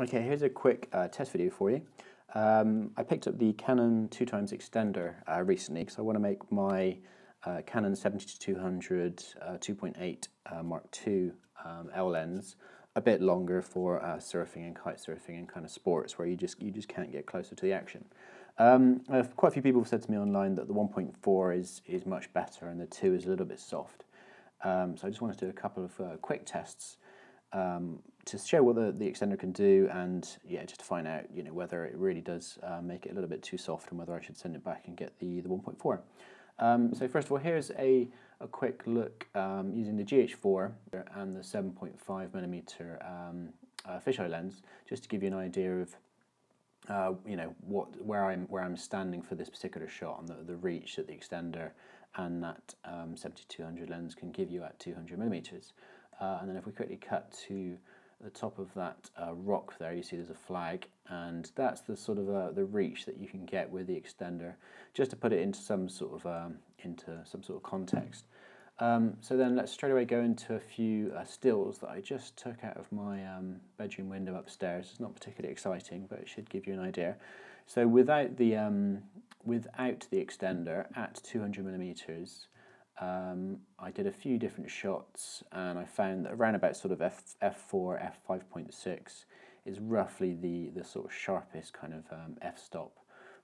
Okay, here's a quick uh, test video for you. Um, I picked up the Canon 2 times extender uh, recently because I want to make my uh, Canon 70-200 uh, 2.8 uh, Mark II um, L lens a bit longer for uh, surfing and kite surfing and kind of sports where you just you just can't get closer to the action. Um, quite a few people have said to me online that the 1.4 is is much better and the 2 is a little bit soft. Um, so I just wanted to do a couple of quick tests um, to show what the, the extender can do and yeah, just to find out you know whether it really does uh, make it a little bit too soft and whether I should send it back and get the, the 1.4. Um, so first of all, here's a, a quick look um, using the GH4 and the 7.5 millimeter um, uh, fisheye lens, just to give you an idea of uh, you know what where I'm where I'm standing for this particular shot and the, the reach that the extender and that um, 70-200 lens can give you at 200 millimeters. Uh, and then if we quickly cut to the top of that uh, rock there, you see there's a flag, and that's the sort of uh, the reach that you can get with the extender, just to put it into some sort of um, into some sort of context. Um, so then let's straight away go into a few uh, stills that I just took out of my um, bedroom window upstairs. It's not particularly exciting, but it should give you an idea. So without the um, without the extender at 200 millimeters, um, I did a few different shots and I found that around about sort of F, f4, f5.6 is roughly the, the sort of sharpest kind of um, f-stop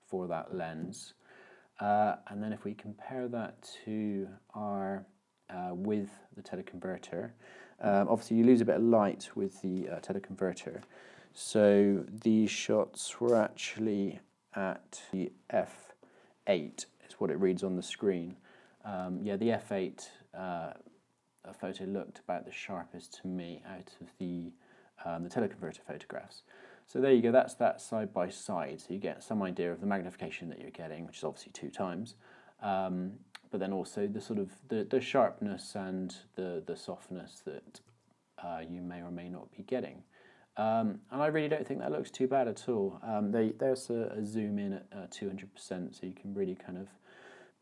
for that lens. Uh, and then if we compare that to our uh, with the teleconverter, um, obviously you lose a bit of light with the uh, teleconverter. So these shots were actually at the f8 is what it reads on the screen. Um, yeah, the F8 uh, photo looked about the sharpest to me out of the, um, the teleconverter photographs. So there you go, that's that side by side. So you get some idea of the magnification that you're getting, which is obviously two times. Um, but then also the sort of the, the sharpness and the, the softness that uh, you may or may not be getting. Um, and I really don't think that looks too bad at all. Um, they, there's a, a, zoom in at uh, 200%, so you can really kind of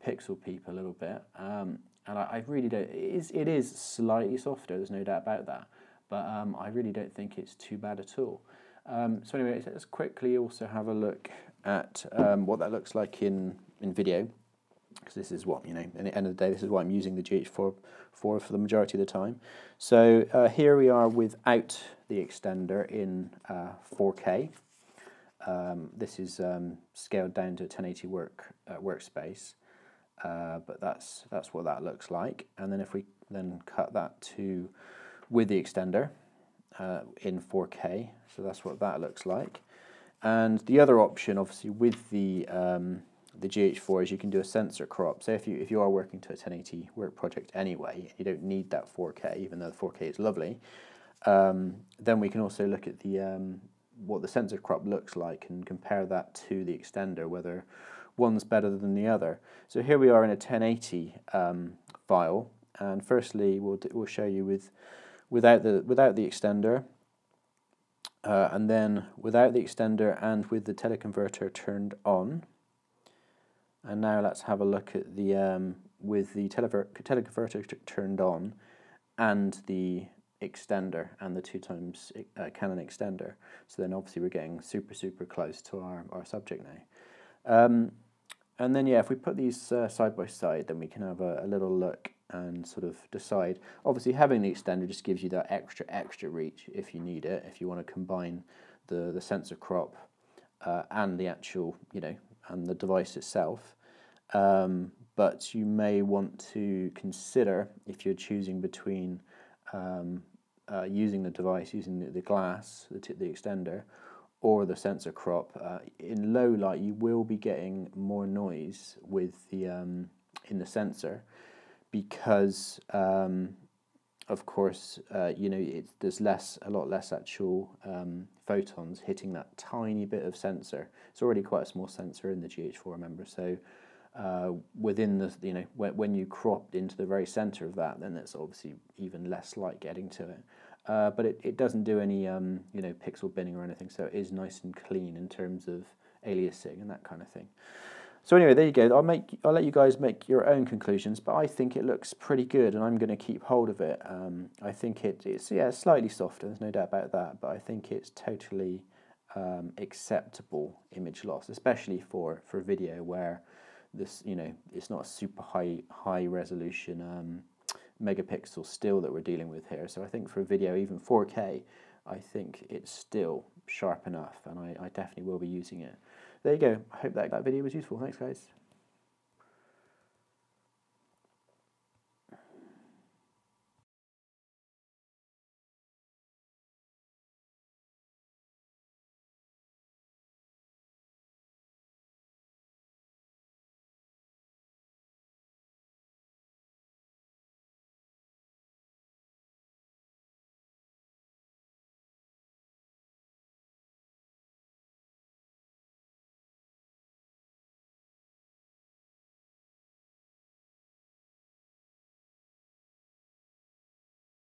pixel peep a little bit. Um, and I, I, really don't, it is, it is slightly softer, there's no doubt about that. But um, I really don't think it's too bad at all. Um, so anyway, let's quickly also have a look at um, what that looks like in, in video. Because this is what, you know, at the end of the day, this is why I'm using the GH4 for, for the majority of the time. So uh, here we are without the extender in uh, 4K. Um, this is um, scaled down to 1080 work uh, workspace. Uh, but that's that's what that looks like. And then if we then cut that to with the extender uh, in 4K, so that's what that looks like. And the other option, obviously, with the um, the GH4 is you can do a sensor crop. So if you if you are working to a 1080 work project anyway, you don't need that 4K, even though the 4K is lovely. Um, then we can also look at the um, what the sensor crop looks like and compare that to the extender, whether one's better than the other. So here we are in a 1080 um, file, and firstly we'll, we'll show you with without the without the extender, uh, and then without the extender and with the teleconverter turned on. And now let's have a look at the um, with the teleconverter turned on and the extender and the two times uh, Canon extender. So then obviously we're getting super, super close to our, our subject now. Um, and then, yeah, if we put these uh, side by side, then we can have a, a, little look and sort of decide. Obviously, having the extender just gives you that extra, extra reach if you need it, if you want to combine the, the sensor crop uh, and the actual, you know, and the device itself. Um, but you may want to consider if you're choosing between um, uh, using the device, using the, the glass, the, the extender, or the sensor crop, uh, in low light you will be getting more noise with the um, in the sensor because um, of course uh, you know it, there's less a lot less actual um, photons hitting that tiny bit of sensor. It's already quite a small sensor in the GH4 remember so. Uh, within the you know when, when you cropped into the very center of that then it's obviously even less light getting to it uh, but it, it doesn't do any um, you know pixel binning or anything, so it is nice and clean in terms of aliasing and that kind of thing. So anyway, there you go. I'll make I'll let you guys make your own conclusions, but I think it looks pretty good, and I'm going to keep hold of it. Um, I think it, it's yeah slightly softer. There's no doubt about that, but I think it's totally um, acceptable image loss, especially for for video where this you know it's not a super high high resolution um, megapixel still that we're dealing with here. So I think for a video, even 4K, I think it's still sharp enough, and I, I definitely will be using it. There you go. I hope that, that video was useful. Thanks, guys.